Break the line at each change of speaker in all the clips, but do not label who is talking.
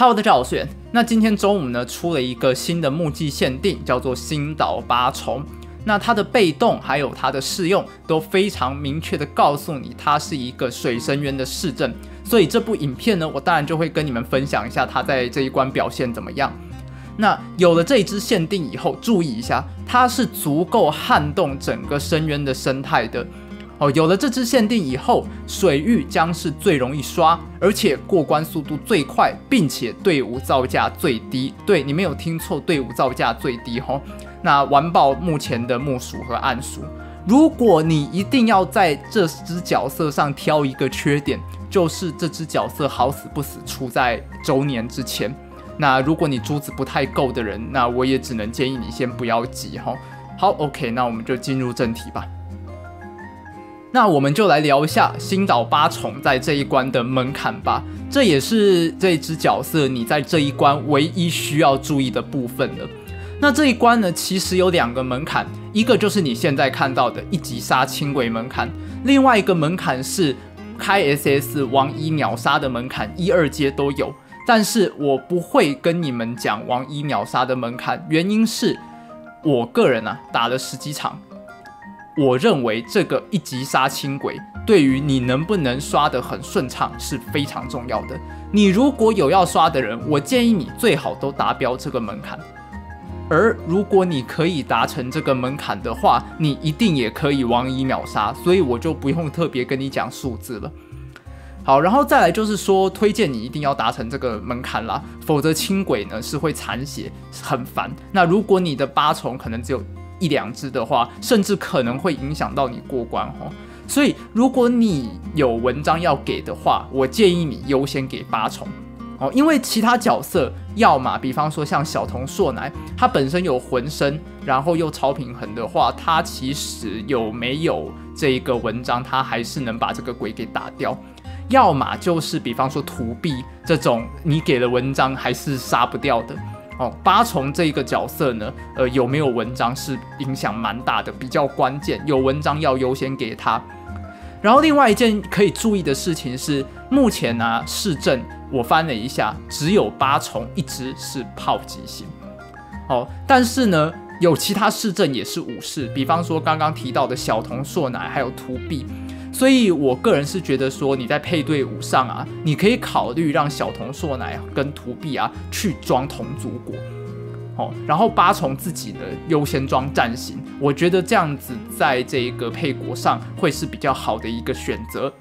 Hello，大家好，我是元。那今天中午呢，出了一个新的木技限定，叫做星岛八重。那它的被动还有它的适用都非常明确的告诉你，它是一个水深渊的市镇。所以这部影片呢，我当然就会跟你们分享一下它在这一关表现怎么样。那有了这一支限定以后，注意一下，它是足够撼动整个深渊的生态的。哦，有了这支限定以后，水域将是最容易刷，而且过关速度最快，并且队伍造价最低。对你没有听错，队伍造价最低吼。那完爆目前的木鼠和暗鼠。如果你一定要在这只角色上挑一个缺点，就是这只角色好死不死出在周年之前。那如果你珠子不太够的人，那我也只能建议你先不要急哈。好，OK，那我们就进入正题吧。那我们就来聊一下星岛八重在这一关的门槛吧，这也是这只角色你在这一关唯一需要注意的部分了。那这一关呢，其实有两个门槛，一个就是你现在看到的一级杀轻轨门槛，另外一个门槛是开 SS 王一秒杀的门槛，一二阶都有。但是我不会跟你们讲王一秒杀的门槛，原因是我个人啊打了十几场。我认为这个一级杀轻轨对于你能不能刷得很顺畅是非常重要的。你如果有要刷的人，我建议你最好都达标这个门槛。而如果你可以达成这个门槛的话，你一定也可以王一秒杀，所以我就不用特别跟你讲数字了。好，然后再来就是说，推荐你一定要达成这个门槛啦，否则轻轨呢是会残血，很烦。那如果你的八重可能只有。一两只的话，甚至可能会影响到你过关哦。所以，如果你有文章要给的话，我建议你优先给八重哦，因为其他角色要么，比方说像小童硕男，他本身有浑身，然后又超平衡的话，他其实有没有这一个文章，他还是能把这个鬼给打掉。要么就是比方说图币这种，你给了文章还是杀不掉的。哦，八重这一个角色呢，呃，有没有文章是影响蛮大的，比较关键。有文章要优先给他。然后另外一件可以注意的事情是，目前呢市镇我翻了一下，只有八重一只是炮击型。哦，但是呢有其他市镇也是武士，比方说刚刚提到的小童硕乃还有图币。所以，我个人是觉得说，你在配对五上啊，你可以考虑让小童硕乃跟图币啊去装同族国，哦，然后八重自己的优先装战型，我觉得这样子在这个配国上会是比较好的一个选择。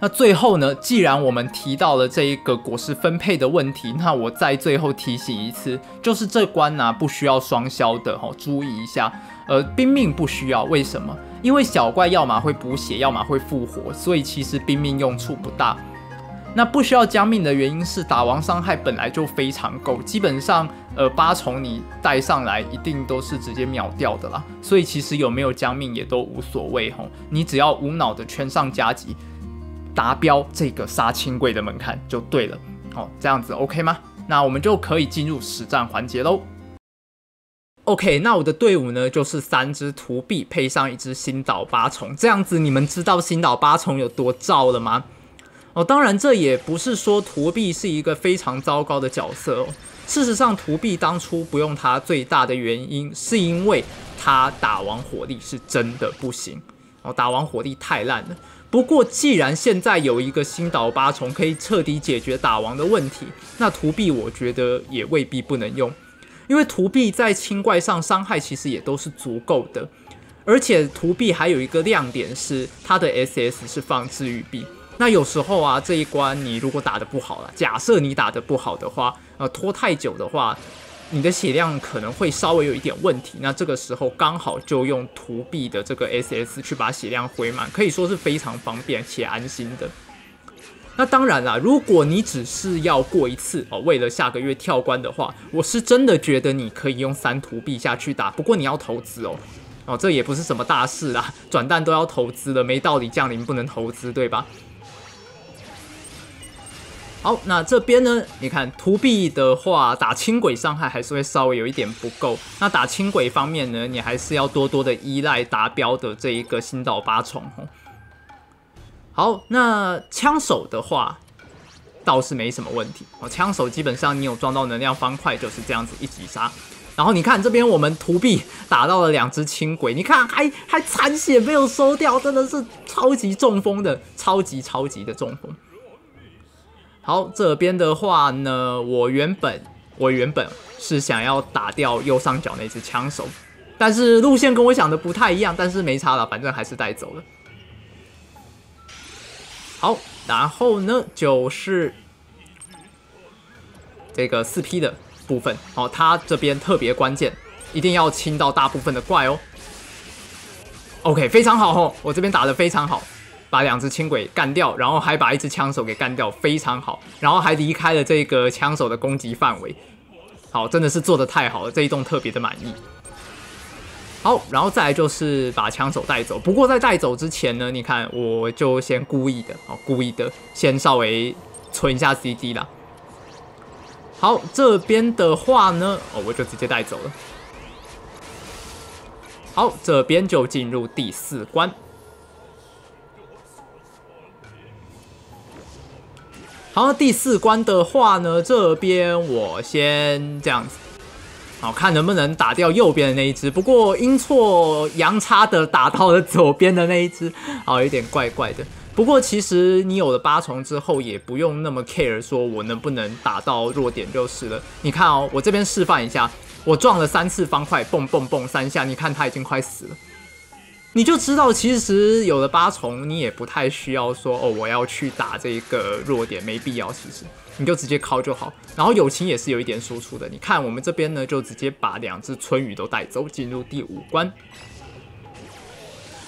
那最后呢，既然我们提到了这一个果实分配的问题，那我在最后提醒一次，就是这关呢不需要双消的哈，注意一下，呃，兵命不需要，为什么？因为小怪要么会补血，要么会复活，所以其实兵命用处不大。那不需要将命的原因是打王伤害本来就非常够，基本上呃八重你带上来一定都是直接秒掉的啦。所以其实有没有将命也都无所谓吼，你只要无脑的圈上加急，达标这个杀青贵的门槛就对了。哦，这样子 OK 吗？那我们就可以进入实战环节喽。OK，那我的队伍呢，就是三只图币配上一只星岛八重，这样子你们知道星岛八重有多燥了吗？哦，当然这也不是说图币是一个非常糟糕的角色哦。事实上，图币当初不用它最大的原因，是因为它打王火力是真的不行哦，打王火力太烂了。不过既然现在有一个星岛八重可以彻底解决打王的问题，那图币我觉得也未必不能用。因为图币在轻怪上伤害其实也都是足够的，而且图币还有一个亮点是它的 SS 是放治愈币。那有时候啊，这一关你如果打的不好了，假设你打的不好的话，呃，拖太久的话，你的血量可能会稍微有一点问题。那这个时候刚好就用图币的这个 SS 去把血量回满，可以说是非常方便且安心的。那当然啦，如果你只是要过一次哦，为了下个月跳关的话，我是真的觉得你可以用三图币下去打。不过你要投资哦，哦，这也不是什么大事啦，转蛋都要投资的，没道理降临不能投资，对吧？好，那这边呢，你看图币的话，打轻轨伤害还是会稍微有一点不够。那打轻轨方面呢，你还是要多多的依赖达标的这一个星岛八重哦。好，那枪手的话，倒是没什么问题。哦，枪手基本上你有撞到能量方块就是这样子一击杀。然后你看这边我们图币打到了两只轻轨，你看还还残血没有收掉，真的是超级中风的，超级超级的中风。好，这边的话呢，我原本我原本是想要打掉右上角那只枪手，但是路线跟我想的不太一样，但是没差了，反正还是带走了。好，然后呢就是这个四 P 的部分，哦，它这边特别关键，一定要清到大部分的怪哦。OK，非常好哦，我这边打的非常好，把两只轻轨干掉，然后还把一只枪手给干掉，非常好，然后还离开了这个枪手的攻击范围，好，真的是做的太好了，这一栋特别的满意。好，然后再来就是把枪手带走。不过在带走之前呢，你看我就先故意的哦，故意的先稍微存一下 CD 啦。好，这边的话呢，哦，我就直接带走了。好，这边就进入第四关。然后，第四关的话呢，这边我先这样子。好看能不能打掉右边的那一只？不过阴错阳差的打到了左边的那一只，好有点怪怪的。不过其实你有了八重之后，也不用那么 care 说我能不能打到弱点就是了。你看哦，我这边示范一下，我撞了三次方块，蹦蹦蹦三下，你看他已经快死了。你就知道，其实有了八重，你也不太需要说哦，我要去打这个弱点，没必要。其实你就直接敲就好。然后友情也是有一点输出的。你看我们这边呢，就直接把两只春雨都带走，进入第五关。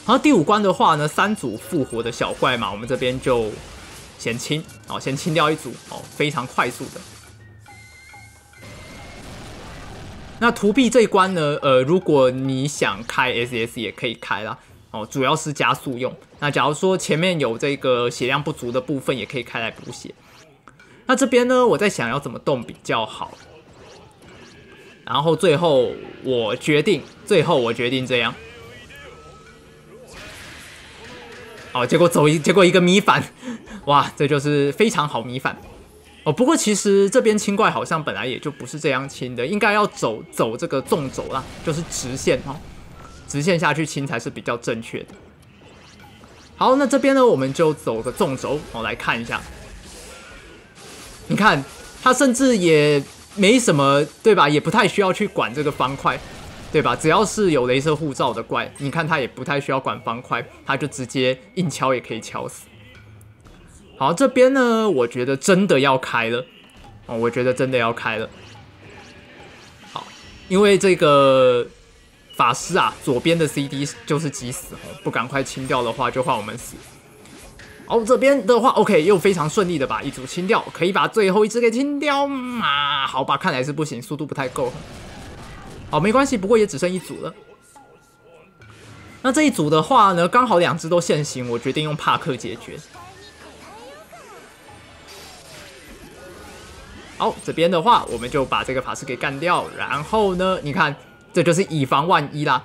然后第五关的话呢，三组复活的小怪嘛，我们这边就先清，哦，先清掉一组，哦，非常快速的。那图币这一关呢？呃，如果你想开 SS 也可以开啦，哦，主要是加速用。那假如说前面有这个血量不足的部分，也可以开来补血。那这边呢，我在想要怎么动比较好。然后最后我决定，最后我决定这样。哦，结果走一，结果一个米反，哇，这就是非常好米反。哦，不过其实这边清怪好像本来也就不是这样清的，应该要走走这个纵轴啦，就是直线哦，直线下去清才是比较正确的。好，那这边呢，我们就走个纵轴，我来看一下。你看，它甚至也没什么，对吧？也不太需要去管这个方块，对吧？只要是有镭射护照的怪，你看它也不太需要管方块，它就直接硬敲也可以敲死。好，这边呢，我觉得真的要开了哦，我觉得真的要开了。好，因为这个法师啊，左边的 CD 就是急死哦，不赶快清掉的话，就换我们死。好，这边的话，OK，又非常顺利的把一组清掉，可以把最后一只给清掉嘛？好吧，看来是不行，速度不太够。好，没关系，不过也只剩一组了。那这一组的话呢，刚好两只都现形，我决定用帕克解决。好，这边的话，我们就把这个法师给干掉。然后呢，你看，这就是以防万一啦。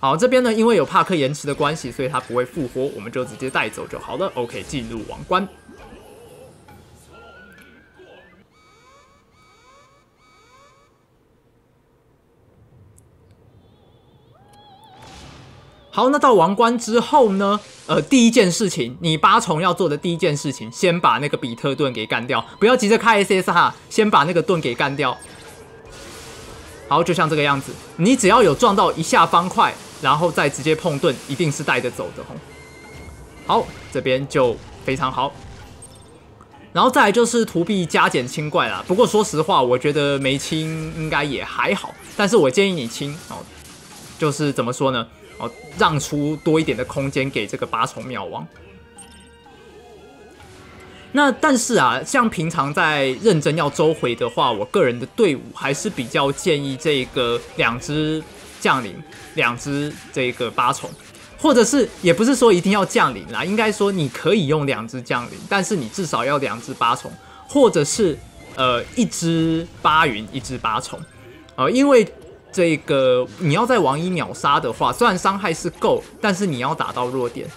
好，这边呢，因为有帕克延迟的关系，所以他不会复活，我们就直接带走就好了。OK，进入王冠。好，那到王冠之后呢？呃，第一件事情，你八重要做的第一件事情，先把那个比特盾给干掉，不要急着开 SS 哈，先把那个盾给干掉。好，就像这个样子，你只要有撞到一下方块，然后再直接碰盾，一定是带着走的哦。好，这边就非常好。然后再来就是图币加减清怪啦。不过说实话，我觉得没清应该也还好，但是我建议你清哦，就是怎么说呢？哦，让出多一点的空间给这个八重秒王。那但是啊，像平常在认真要周回的话，我个人的队伍还是比较建议这个两只将领，两只这个八重，或者是也不是说一定要将领啦，应该说你可以用两只将领，但是你至少要两只八重，或者是呃一只八云，一只八重，呃，因为。这个你要在王一秒杀的话，虽然伤害是够，但是你要打到弱点，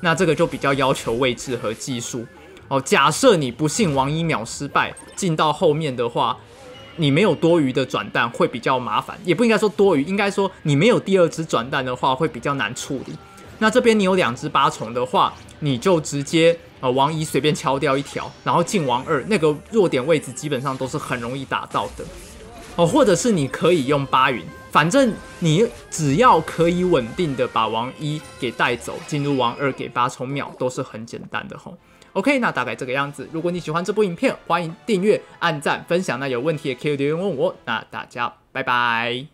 那这个就比较要求位置和技术。哦，假设你不幸王一秒失败，进到后面的话，你没有多余的转蛋会比较麻烦，也不应该说多余，应该说你没有第二只转蛋的话会比较难处理。那这边你有两只八重的话，你就直接呃王一随便敲掉一条，然后进王二，那个弱点位置基本上都是很容易打到的。哦，或者是你可以用八云，反正你只要可以稳定的把王一给带走，进入王二给八重秒都是很简单的吼。OK，那大概这个样子。如果你喜欢这部影片，欢迎订阅、按赞、分享。那有问题也可以留言问我。那大家拜拜。